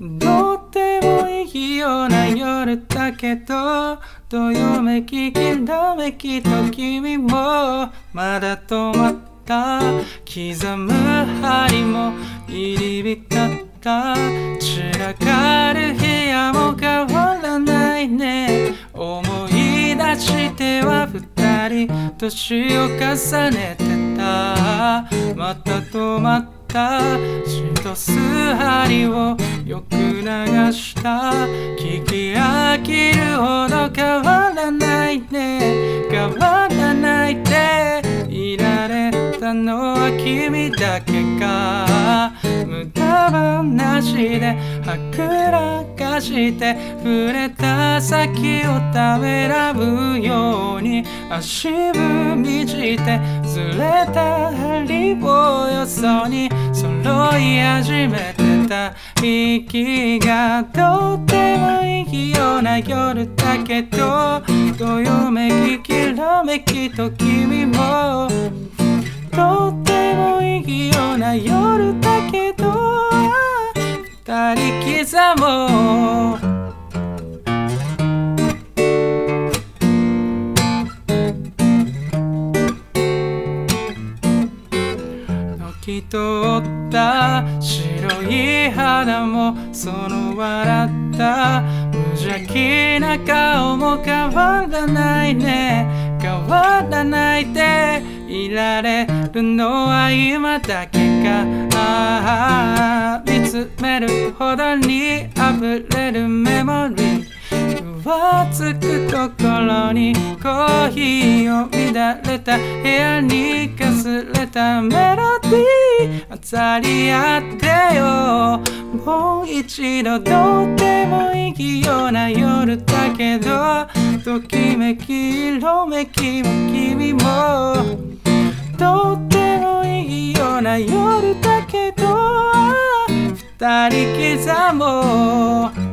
どうでもいいような夜だけどどよめききらめきと君もまだ止まった刻む針も入り浸った。散らかる部屋も変わらないね。思い出しては二人年を重ねてた。また止まった。一つをよく流した聞き飽きるほど変わらないね。変わらないでいられたのは君だけか。無駄話ではくらかして触れた先をためらうように。足踏みしてずれた針をよそに揃い始めてた息がとってもいいような夜だけどどよめききらめきと君も。とってもいいような夜だけど二人刻も。うき通った白い肌もその笑った無邪気な顔も変わらないね。変わらないでいられるのは今だけか。ああ見つめるほどに溢れるメモリー。浮つく心にコーヒーを乱れた部屋にかすれたメロディー当たり合ってよ。もう一度どうでもいいような夜だけどときめき色めきも君も。どうでもいいような夜だけど。二人刻も。う